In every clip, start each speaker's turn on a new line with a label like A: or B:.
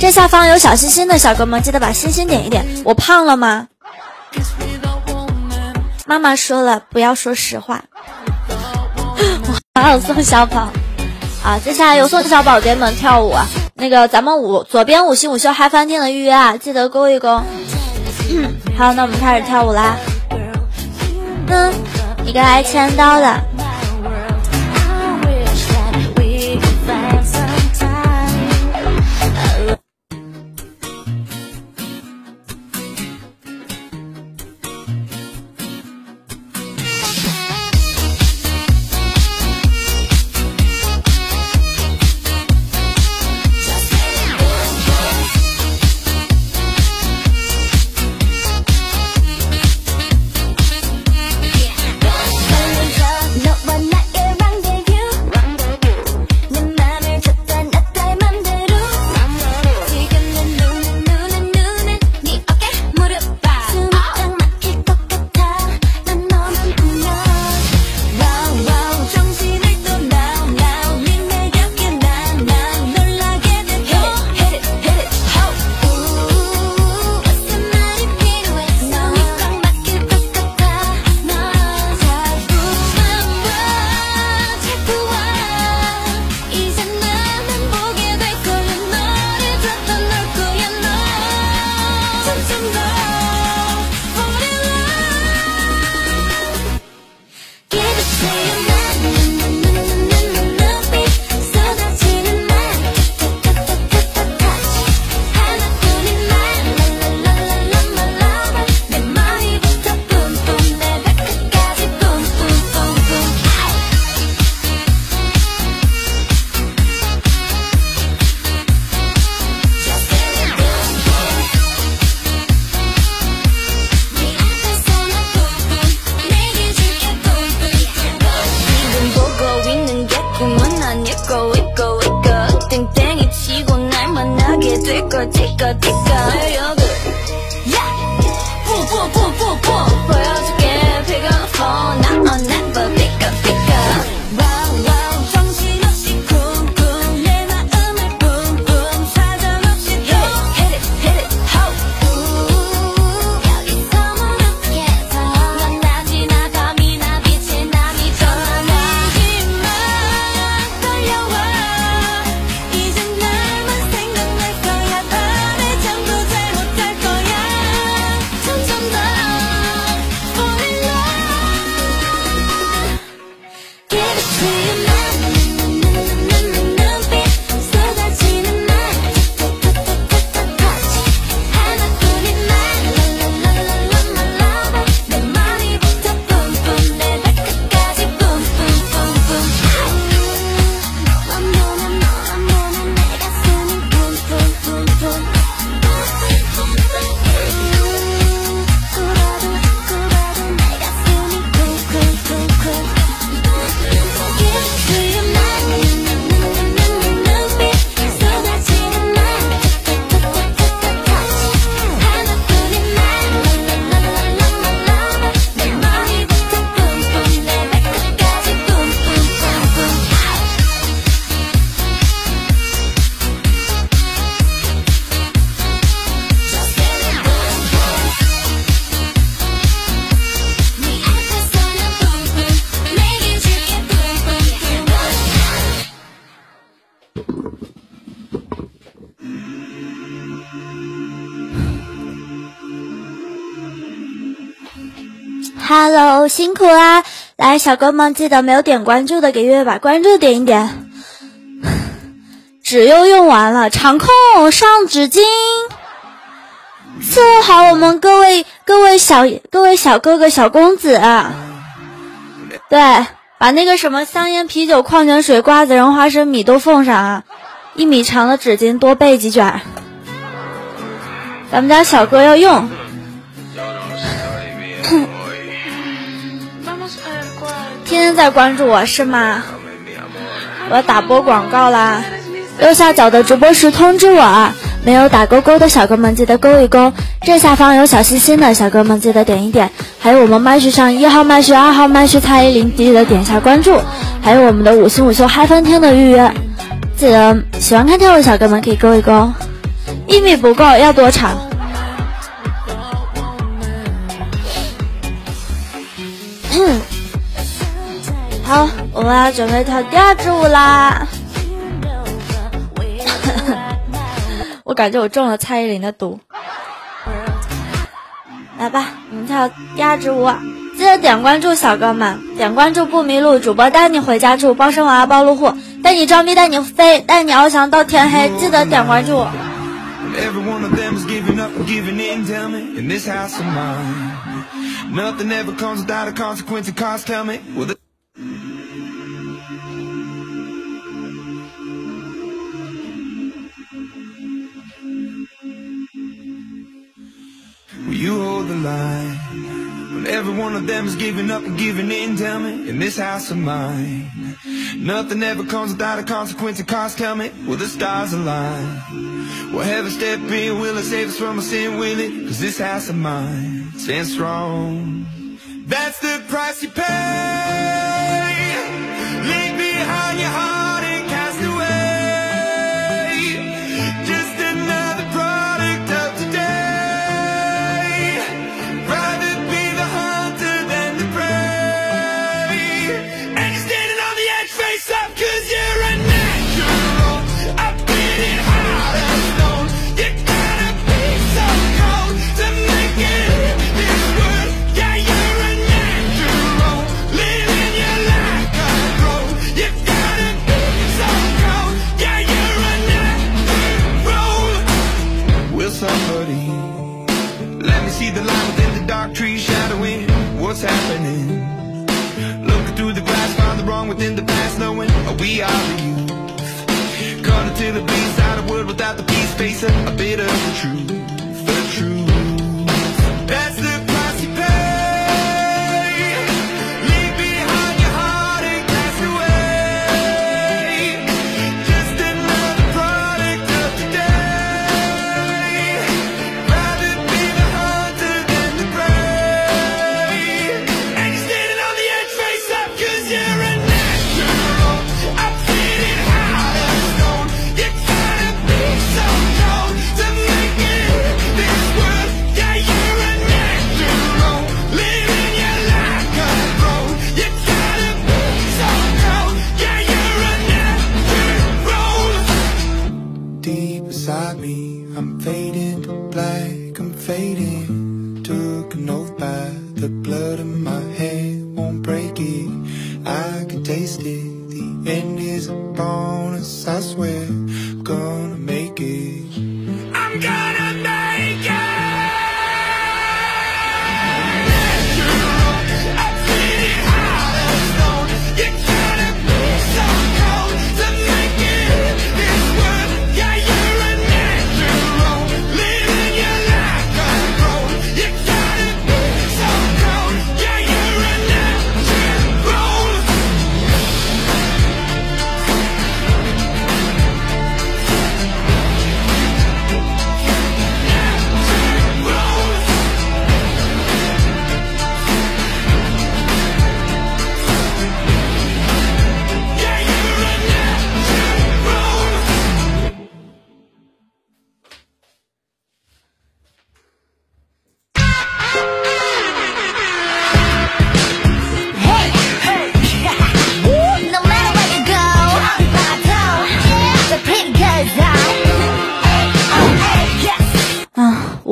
A: 这下方有小心心的小哥们，记得把心心点一点。我胖了吗？妈妈说了，不要说实话。我还有送小宝啊！接下来有送小宝给你们跳舞！那个咱们五左边五星午休嗨翻天的预约啊，记得勾一勾。好，那我们开始跳舞啦。嗯，一个来签到的。tika tika. Hello，辛苦啦！来，小哥们记得没有点关注的，给月月把关注点一点。纸又用完了，场控上纸巾。伺候好我们各位各位小各位小哥哥小公子。对，把那个什么香烟、啤酒、矿泉水、瓜子仁、花生米都奉上啊！一米长的纸巾多备几卷。咱们家小哥要用。天天在关注我是吗？我要打播广告啦！右下角的直播时通知我啊！没有打勾勾的小哥们记得勾一勾，正下方有小心心的小哥们记得点一点，还有我们麦序上一号麦序、二号麦序蔡依林记得点一下关注，还有我们的五星午休嗨翻天的预约，记得喜欢看跳舞的小哥们可以勾一勾。
B: 一米不够，要多长？好，我们要准备跳第二支舞啦。我感觉我中了蔡依林的毒。来吧，我们跳第二支舞，记得点关注，小哥们，点关注不迷路。主播带你回家住，包生娃，包入户，带你装逼，带你飞，带你翱翔到天黑。记得点关注。Every one of them is giving up and giving in Tell me, in this house of mine. Nothing ever comes without a consequence and cost Tell me, will the stars align? Will heaven step in, will it save us from a sin, will it? Cause this house of mine stands strong. That's the price you pay. Leave behind your heart what's happening. Looking through the glass, find the wrong within the past Knowing we are the youth. Caught into the bleed side of world without the peace Facing a bit of the truth I'm faded.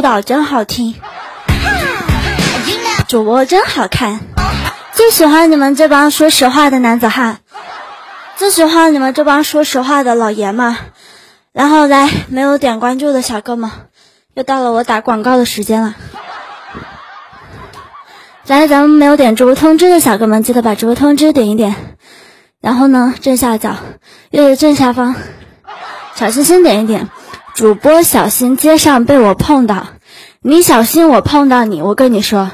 B: 舞蹈真好听，主播真好看，最喜欢你们这帮说实话的男子汉，最喜欢你们这帮说实话的老爷们。然后来，没有点关注的小哥们，又到了我打广告的时间了。来，咱们没有点直播通知的小哥们，记得把直播通知点一点。然后呢，正下角，月的正下方，小心心点一点。主播小心街上被我碰到，你小心我碰到你。我跟你说，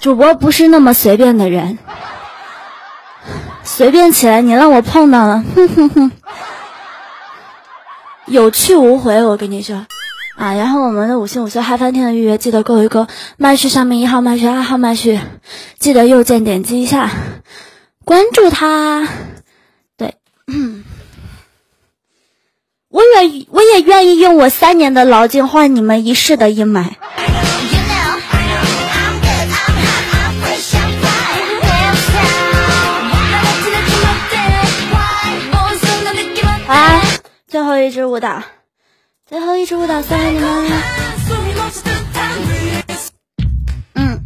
B: 主播不是那么随便的人，随便起来你让我碰到了，哼哼哼，有去无回。我跟你说，啊，然后我们的五星五岁嗨翻天的预约记得勾一勾，麦序上面一号麦序二号麦序，记得右键点击一下，关注他。对。
A: 我愿我也愿意用我三年的劳劲换你们一世的阴霾。啊，最后一支舞蹈，最后一支舞蹈送给你们。嗯